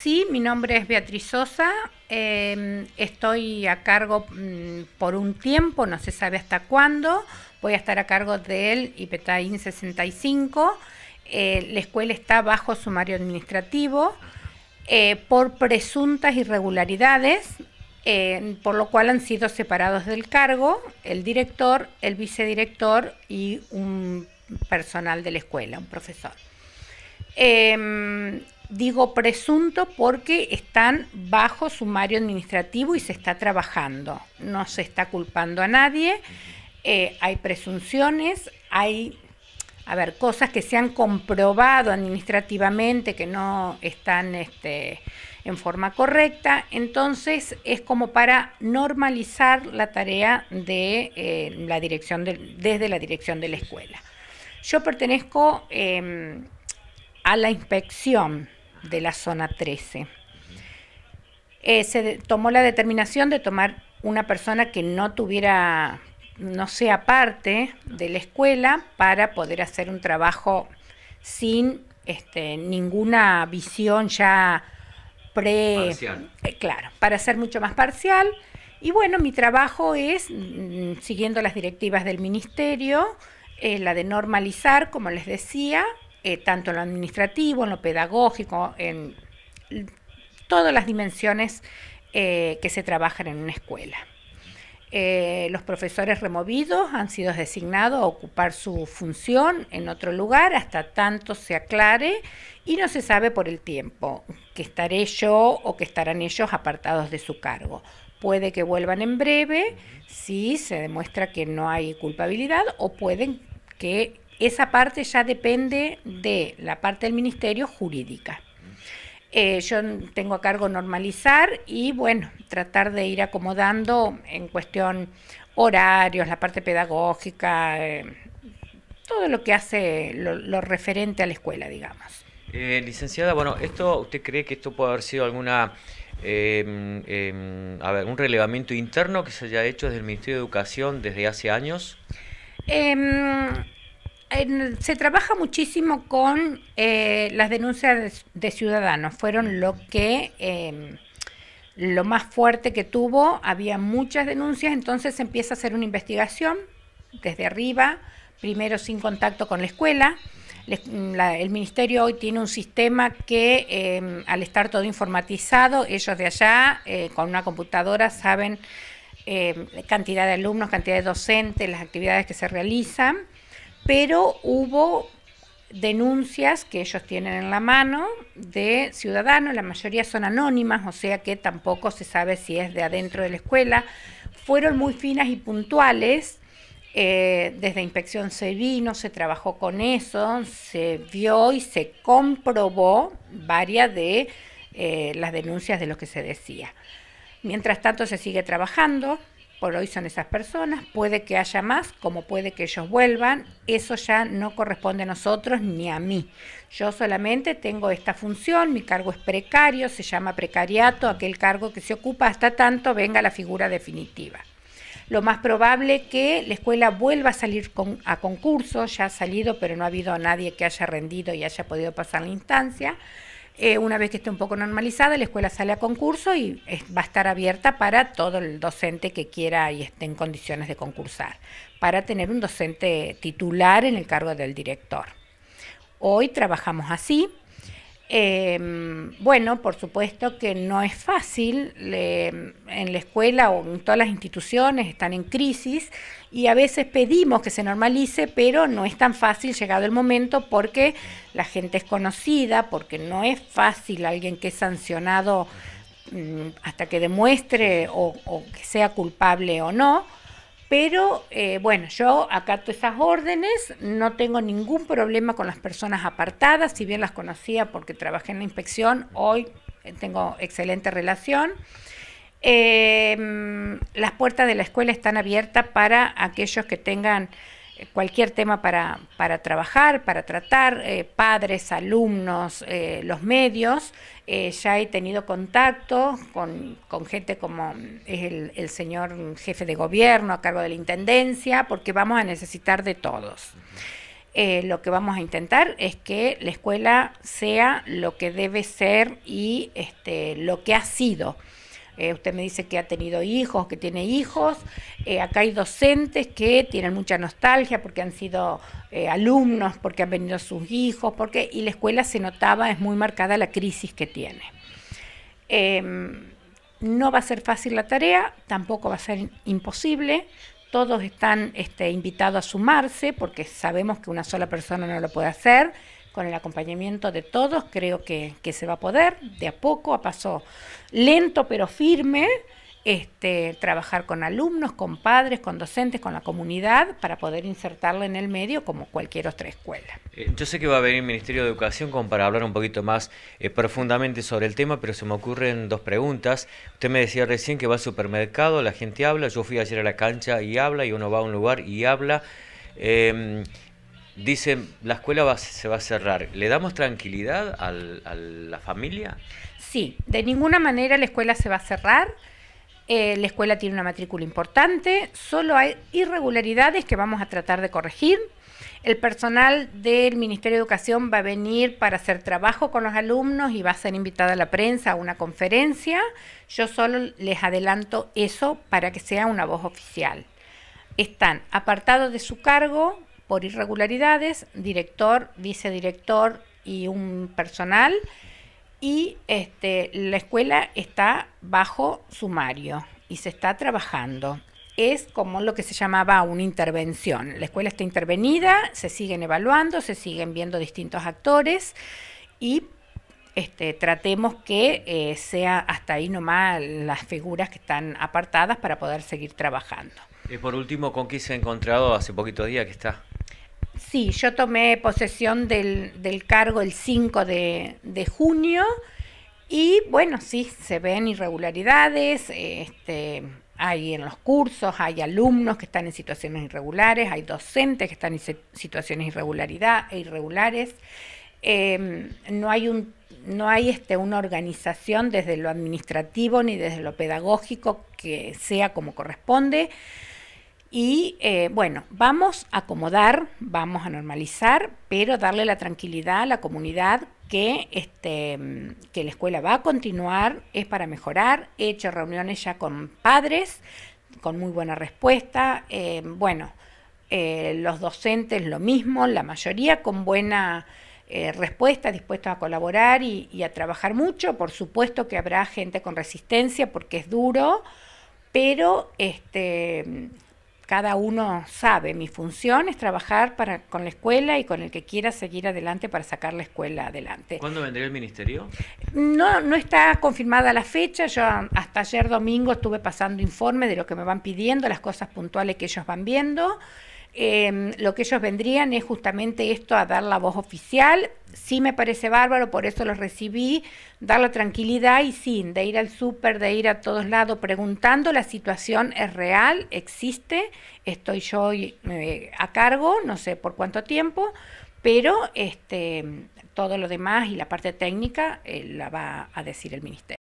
Sí, mi nombre es Beatriz Sosa, em, estoy a cargo mm, por un tiempo, no se sabe hasta cuándo, voy a estar a cargo del IPETAIN 65, eh, la escuela está bajo sumario administrativo eh, por presuntas irregularidades, eh, por lo cual han sido separados del cargo el director, el vicedirector y un personal de la escuela, un profesor. Digo presunto porque están bajo sumario administrativo y se está trabajando. No se está culpando a nadie. Eh, hay presunciones, hay, a ver, cosas que se han comprobado administrativamente que no están este, en forma correcta. Entonces es como para normalizar la tarea de eh, la dirección desde la dirección de la escuela. Yo pertenezco em, a la inspección de la zona 13. Eh, se tomó la determinación de tomar una persona que no tuviera, no sea parte de la escuela para poder hacer un trabajo sin este, ninguna visión ya pre... Eh, claro, para ser mucho más parcial. Y bueno, mi trabajo es, mm, siguiendo las directivas del ministerio, eh, la de normalizar, como les decía, eh, tanto en lo administrativo, en lo pedagógico, en todas las dimensiones eh, que se trabajan en una escuela. Eh, los profesores removidos han sido designados a ocupar su función en otro lugar hasta tanto se aclare y no se sabe por el tiempo que estaré yo o que estarán ellos apartados de su cargo. Puede que vuelvan en breve si se demuestra que no hay culpabilidad o pueden que esa parte ya depende de la parte del ministerio jurídica. Eh, yo tengo a cargo normalizar y bueno, tratar de ir acomodando en cuestión horarios, la parte pedagógica, eh, todo lo que hace lo, referente a la escuela, digamos. Eh, licenciada, bueno, esto, ¿usted cree que esto puede haber sido alguna, em, em, a ver, un relevamiento interno que se haya hecho desde el Ministerio de Educación desde hace años? Se trabaja muchísimo con eh, las denuncias de, ciudadanos, fueron lo que em, lo más fuerte que tuvo, había muchas denuncias, entonces se empieza a hacer una investigación desde arriba, primero sin contacto con la escuela. el ministerio hoy tiene un sistema que em, al estar todo informatizado, ellos de allá eh, con una computadora saben em, cantidad de alumnos, cantidad de docentes, las actividades que se realizan pero hubo denuncias que ellos tienen en la mano de ciudadanos, la mayoría son anónimas, o sea que tampoco se sabe si es de adentro de la escuela, fueron muy finas y puntuales. Eh, desde inspección se vino, se trabajó con eso, se vio y se comprobó varias de eh, las denuncias de lo que se decía. Mientras tanto se sigue trabajando, por hoy son esas personas, puede que haya más, como puede que ellos vuelvan, eso ya no corresponde a nosotros ni a mí. Yo solamente tengo esta función, mi cargo es precario, se llama precariato, aquel cargo que se ocupa hasta tanto venga la figura definitiva. Lo más probable que la escuela vuelva a salir a concurso, ya ha salido, pero no ha habido nadie que haya rendido y haya podido pasar la instancia. Eh, una vez que esté un poco normalizada, la escuela sale a concurso y va a estar abierta para todo el docente que quiera y esté en condiciones de concursar, para tener un docente titular en el cargo del director. Hoy trabajamos así. Em, bueno, por supuesto que no es fácil, en la escuela o en todas las instituciones están en crisis y a veces pedimos que se normalice, pero no es tan fácil llegado el momento porque la gente es conocida, porque no es fácil alguien que es sancionado mm, hasta que demuestre o que sea culpable o no pero eh, bueno, yo acato esas órdenes, no tengo ningún problema con las personas apartadas, si bien las conocía porque trabajé en la inspección, hoy eh, tengo excelente relación. Em, las puertas de la escuela están abiertas para aquellos que tengan cualquier tema para, para trabajar, para tratar, eh, padres, alumnos, eh, los medios. Eh, ya he tenido contacto con, gente como el, el, señor jefe de gobierno a cargo de la Intendencia, porque vamos a necesitar de todos. lo que vamos a intentar es que la escuela sea lo que debe ser y este, lo que ha sido. Eh, usted me dice que ha tenido hijos, que tiene hijos. Eh, acá hay docentes que tienen mucha nostalgia porque han sido alumnos, porque han venido sus hijos, porque y la escuela se notaba, es muy marcada la crisis que tiene. Em, no va a ser fácil la tarea, tampoco va a ser imposible. Todos están este, invitados a sumarse porque sabemos que una sola persona no lo puede hacer. Con el acompañamiento de todos creo que, que se va a poder, de a poco, a paso lento pero firme este, trabajar con alumnos, con padres, con docentes, con la comunidad, para poder insertarla en el medio como cualquier otra escuela. Eh, yo sé que va a venir el Ministerio de Educación para hablar un poquito más eh, profundamente sobre el tema, pero se me ocurren dos preguntas. Usted me decía recién que va al supermercado, la gente habla, yo fui ayer a la cancha y habla, y uno va a un lugar y habla. Eh, dicen, la escuela se va a cerrar. ¿Le damos tranquilidad a la familia? Sí, de ninguna manera la escuela se va a cerrar. Eh, la escuela tiene una matrícula importante, solo hay irregularidades que vamos a tratar de corregir. El personal del Ministerio de Educación va a venir para hacer trabajo con los alumnos y va a ser invitada a la prensa a una conferencia. Yo solo les adelanto eso para que sea una voz oficial. Están apartados de su cargo por irregularidades, director, vicedirector y un personal y este, la escuela está bajo sumario y se está trabajando. Es como lo que se llamaba una intervención. La escuela está intervenida, se siguen evaluando, se siguen viendo distintos actores y este, tratemos que eh, sea hasta ahí nomás las figuras que están apartadas para poder seguir trabajando. Y por último, ¿con qué se ha encontrado hace poquito día que está? Sí, yo tomé posesión del, cargo el 5 de, junio y bueno, sí, se ven irregularidades, este, hay en los cursos, hay alumnos que están en situaciones irregulares, hay docentes que están en situaciones irregularidad, irregulares. Em, no hay, un, no hay este, una organización desde lo administrativo ni desde lo pedagógico que sea como corresponde. Y eh, bueno, vamos a acomodar, vamos a normalizar, pero darle la tranquilidad a la comunidad que, este, que la escuela va a continuar, es para mejorar. He hecho reuniones ya con padres, con muy buena respuesta. Eh, bueno, eh, los docentes lo mismo, la mayoría con buena respuesta, dispuestos a colaborar y, y a trabajar mucho. Por supuesto que habrá gente con resistencia porque es duro, pero este cada uno sabe, mi función es trabajar para, con la escuela y con el que quiera seguir adelante para sacar la escuela adelante. ¿Cuándo vendría el ministerio? No, no está confirmada la fecha, yo hasta ayer domingo estuve pasando informe de lo que me van pidiendo, las cosas puntuales que ellos van viendo. Em, lo que ellos vendrían es justamente esto a dar la voz oficial. Sí me parece bárbaro, por eso los recibí, dar la tranquilidad y sin, de ir al súper, de ir a todos lados preguntando, la situación es real, existe, estoy yo eh, a cargo, no sé por cuánto tiempo, pero este, todo lo demás y la parte técnica eh, la va a decir el ministerio.